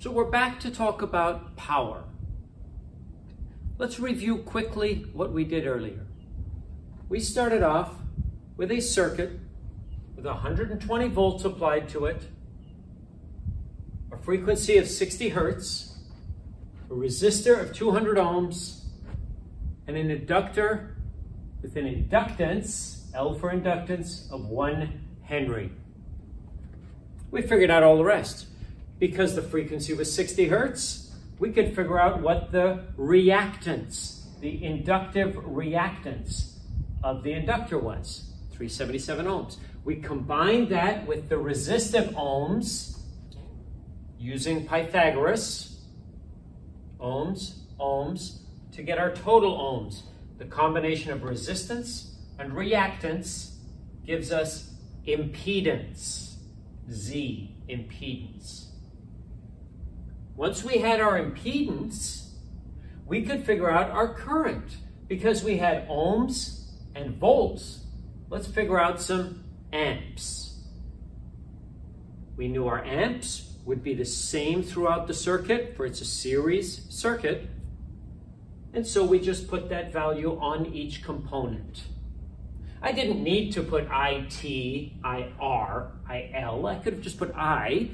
So we're back to talk about power. Let's review quickly what we did earlier. We started off with a circuit with 120 volts applied to it, a frequency of 60 hertz, a resistor of 200 ohms, and an inductor with an inductance, L for inductance, of 1 Henry. We figured out all the rest. Because the frequency was 60 hertz, we could figure out what the reactance, the inductive reactance of the inductor was, 377 ohms. We combined that with the resistive ohms using Pythagoras, ohms, ohms, to get our total ohms. The combination of resistance and reactance gives us impedance, Z, impedance. Once we had our impedance, we could figure out our current because we had ohms and volts. Let's figure out some amps. We knew our amps would be the same throughout the circuit, for it's a series circuit. And so we just put that value on each component. I didn't need to put IT, IR, IL. I could have just put I.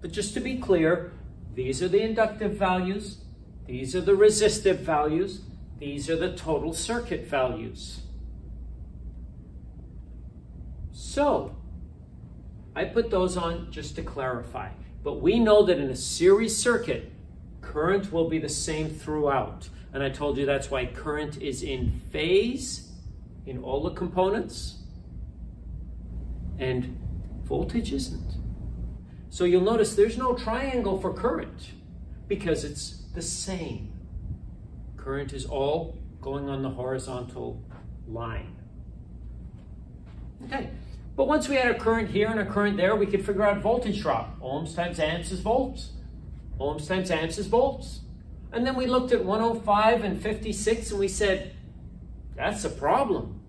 But just to be clear, these are the inductive values. These are the resistive values. These are the total circuit values. So, I put those on just to clarify. But we know that in a series circuit, current will be the same throughout. And I told you that's why current is in phase in all the components and voltage isn't. So you'll notice there's no triangle for current because it's the same. Current is all going on the horizontal line. Okay, but once we had a current here and a current there, we could figure out voltage drop. Ohms times amps is volts. Ohms times amps is volts. And then we looked at 105 and 56 and we said, that's a problem.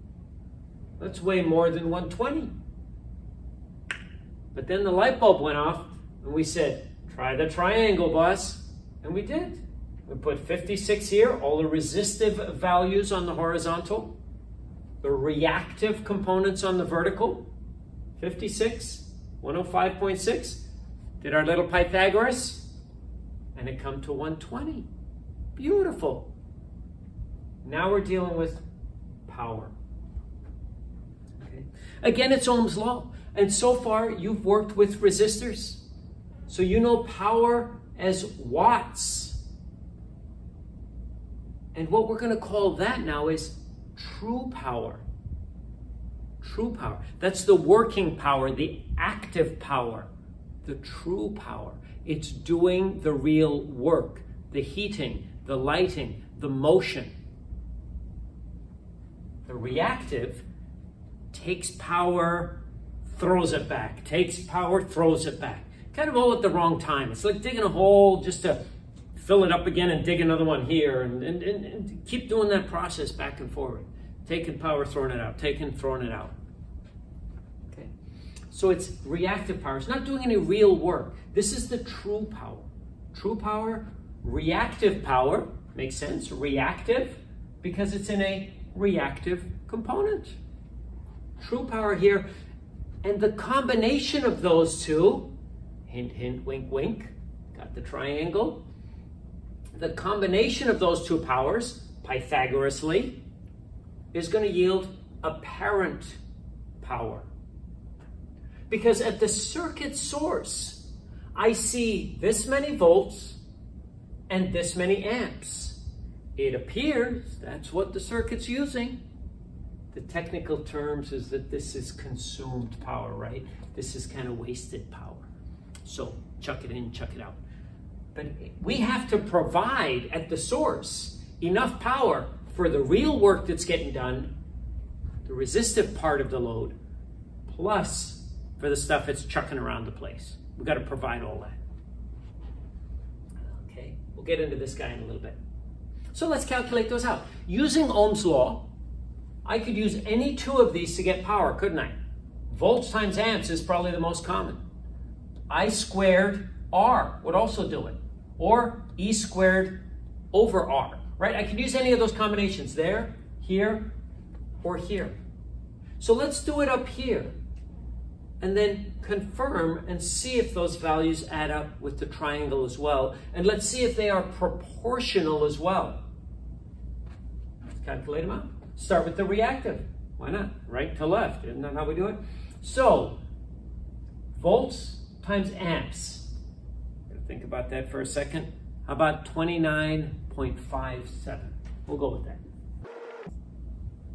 That's way more than 120. But then the light bulb went off and we said, try the triangle, bus. And we did. We put 56 here, all the resistive values on the horizontal, the reactive components on the vertical, 56, 105.6. Did our little Pythagoras, and it come to 120. Beautiful. Now we're dealing with power. Okay. Again, it's Ohm's law. And so far, you've worked with resistors. So you know power as watts. And what we're going to call that now is true power. True power. That's the working power, the active power, the true power. It's doing the real work, the heating, the lighting, the motion. The reactive takes power, throws it back, takes power, throws it back. Kind of all at the wrong time. It's like digging a hole just to fill it up again and dig another one here and, and, and, and keep doing that process back and forward. Taking power, throwing it out, taking, throwing it out. Okay. So it's reactive power. It's not doing any real work. This is the true power. True power, reactive power, makes sense, reactive, because it's in a reactive component. True power here, and the combination of those two, hint, hint, wink, wink, got the triangle. The combination of those two powers, Pythagorasly, is going to yield apparent power. Because at the circuit source, I see this many volts and this many amps. It appears that's what the circuit's using. The technical terms is that this is consumed power, right? This is kind of wasted power. So chuck it in, chuck it out. But we have to provide at the source enough power for the real work that's getting done, the resistive part of the load, plus for the stuff that's chucking around the place. We've got to provide all that. Okay, we'll get into this guy in a little bit. So let's calculate those out. Using Ohm's law, I could use any two of these to get power, couldn't I? Volts times amps is probably the most common. I squared R would also do it. Or E squared over R, right? I can use any of those combinations there, here, or here. So let's do it up here and then confirm and see if those values add up with the triangle as well. And let's see if they are proportional as well. Let's calculate them out. Start with the reactive. Why not? Right to left. Isn't that how we do it? So, volts times amps. Think about that for a second. How about 29.57? We'll go with that.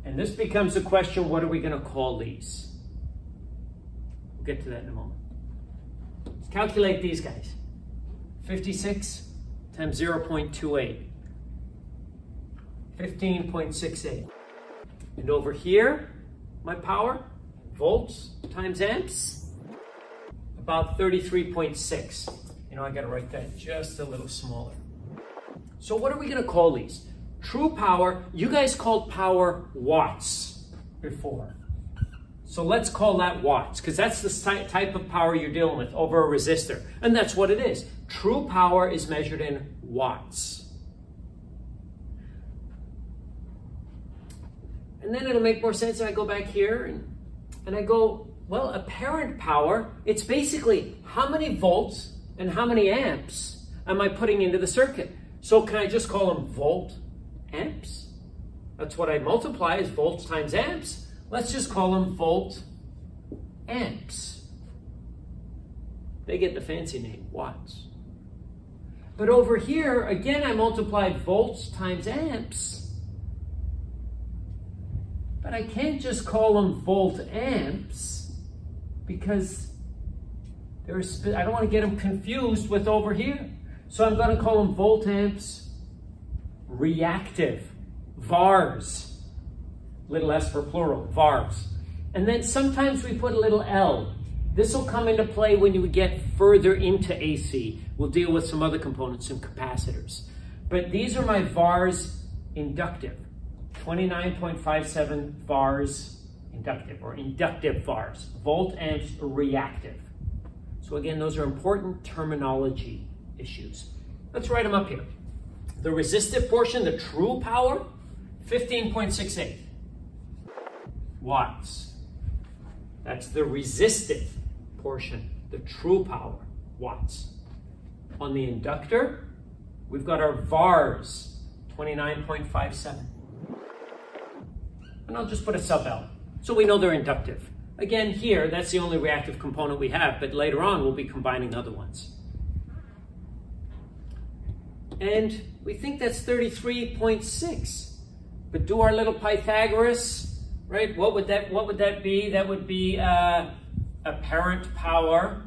And this becomes a question, what are we going to call these? We'll get to that in a moment. Let's calculate these guys. 56 times 0.28. 15.68. And over here, my power, volts times amps, about 33.6. You know, I gotta write that just a little smaller. So what are we gonna call these? True power, you guys called power watts before. So let's call that watts, because that's the type of power you're dealing with over a resistor. And that's what it is. True power is measured in watts. And then it'll make more sense if I go back here and, and I go, well, apparent power, it's basically how many volts and how many amps am I putting into the circuit. So can I just call them volt amps? That's what I multiply is volts times amps. Let's just call them volt amps. They get the fancy name, watts. But over here, again, I multiplied volts times amps. But I can't just call them volt amps because there's, I don't want to get them confused with over here. So I'm going to call them volt amps reactive, VARs, little s for plural, VARs. And then sometimes we put a little L. This will come into play when you get further into AC. We'll deal with some other components and capacitors. But these are my VARs inductive. 29.57 VARs inductive or inductive VARs, volt amps reactive. So again, those are important terminology issues. Let's write them up here. The resistive portion, the true power, 15.68 watts. That's the resistive portion, the true power, watts. On the inductor, we've got our VARs, 29.57 and I'll just put a sub L. So we know they're inductive. Again, here, that's the only reactive component we have, but later on we'll be combining other ones. And we think that's 33.6. But do our little Pythagoras, right? What would that, what would that be? That would be uh, apparent power,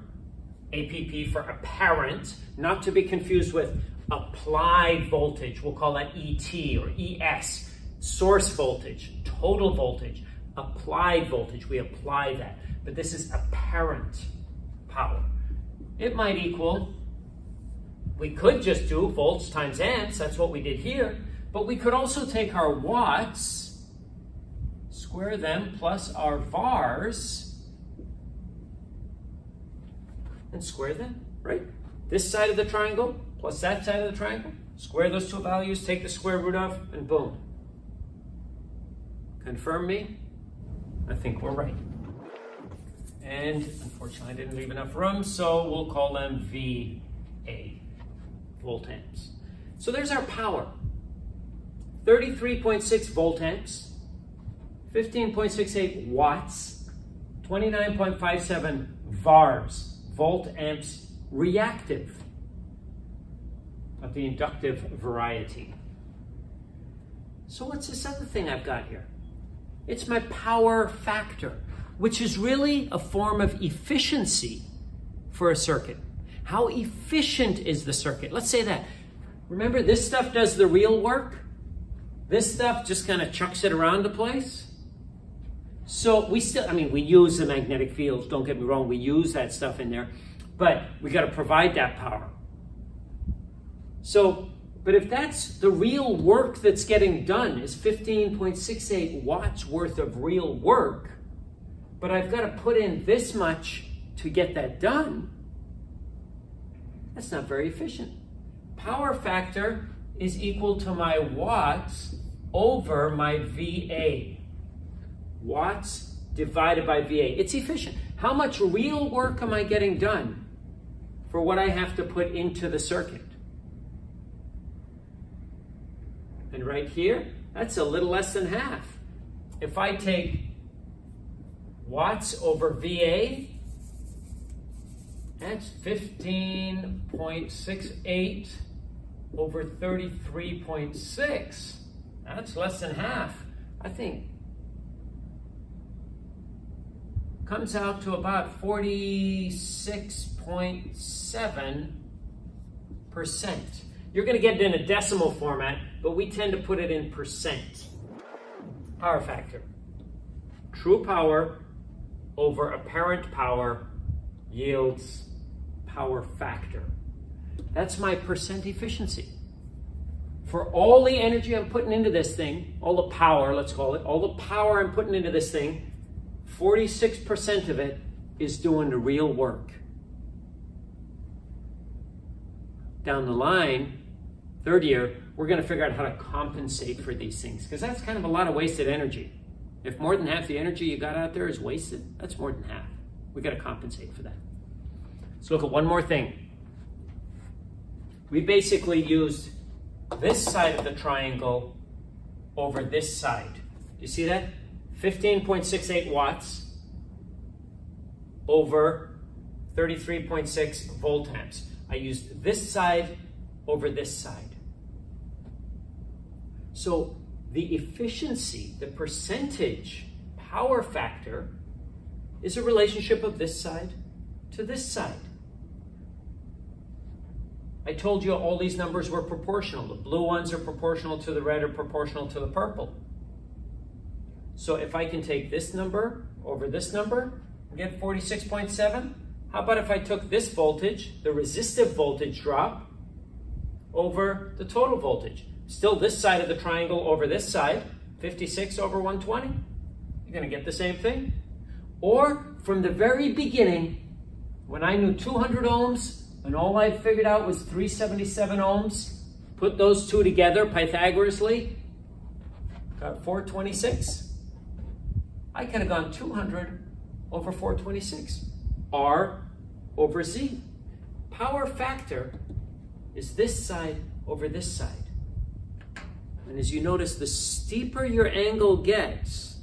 APP for apparent, not to be confused with applied voltage. We'll call that ET or ES, source voltage total voltage, applied voltage, we apply that. But this is apparent power. It might equal, we could just do volts times amps, that's what we did here, but we could also take our watts, square them plus our VARs, and square them, right? This side of the triangle plus that side of the triangle, square those two values, take the square root of, and boom, Confirm me? I think we're right. And unfortunately, I didn't leave enough room, so we'll call them VA, volt amps. So there's our power. 33.6 volt amps, 15.68 watts, 29.57 VARs, volt amps reactive of the inductive variety. So what's this other thing I've got here? It's my power factor, which is really a form of efficiency for a circuit. How efficient is the circuit? Let's say that. Remember, this stuff does the real work. This stuff just kind of chucks it around the place. So we still, I mean, we use the magnetic fields, don't get me wrong, we use that stuff in there, but we got to provide that power. So but if that's the real work that's getting done is 15.68 watts worth of real work, but I've got to put in this much to get that done, That's not very efficient. Power factor is equal to my watts over my VA. Watts divided by VA. It's efficient. How much real work am I getting done for what I have to put into the circuit? And right here, that's a little less than half. If I take watts over VA, that's 15.68 over 33.6. That's less than half. I think comes out to about 46.7%. You're going to get it in a decimal format, but we tend to put it in percent. Power factor. True power over apparent power yields power factor. That's my percent efficiency. For all the energy I'm putting into this thing, all the power, let's call it, all the power I'm putting into this thing, 46% of it is doing the real work. Down the line, third year, we're going to figure out how to compensate for these things because that's kind of a lot of wasted energy. If more than half the energy you got out there is wasted, that's more than half. We got to compensate for that. Let's look at one more thing. We basically used this side of the triangle over this side. You see that? 15.68 watts over 33.6 volt amps. I used this side over this side. So the efficiency, the percentage power factor is a relationship of this side to this side. I told you all these numbers were proportional. The blue ones are proportional to the red or proportional to the purple. So if I can take this number over this number and get 46.7, how about if I took this voltage, the resistive voltage drop, over the total voltage? Still this side of the triangle over this side, 56 over 120. You're going to get the same thing. Or from the very beginning, when I knew 200 ohms and all I figured out was 377 ohms, put those two together Pythagorasly, got 426. I could have gone 200 over 426. R over Z. Power factor is this side over this side. And as you notice, the steeper your angle gets,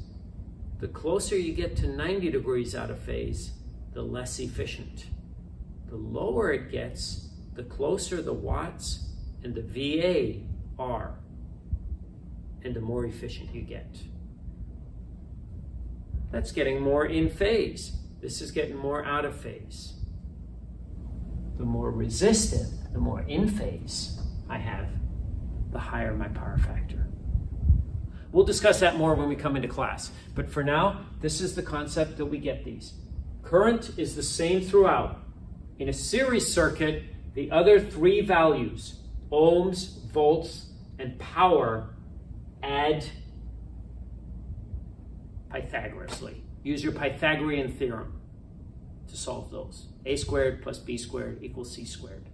the closer you get to 90 degrees out of phase, the less efficient. The lower it gets, the closer the watts and the VA are, and the more efficient you get. That's getting more in phase. This is getting more out of phase. The more resistive, the more in phase I have, the higher my power factor. We'll discuss that more when we come into class. But for now, this is the concept that we get these. Current is the same throughout. In a series circuit, the other three values, ohms, volts, and power, add Pythagorasly. Use your Pythagorean theorem to solve those. A squared plus B squared equals C squared.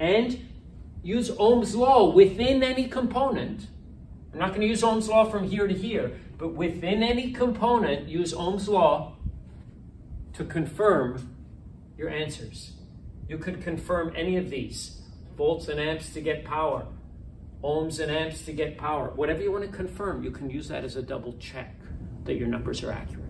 And use Ohm's law within any component. I'm not going to use Ohm's law from here to here, but within any component, use Ohm's law to confirm your answers. You could confirm any of these. Volts and amps to get power. Ohms and amps to get power. Whatever you want to confirm, you can use that as a double check that your numbers are accurate.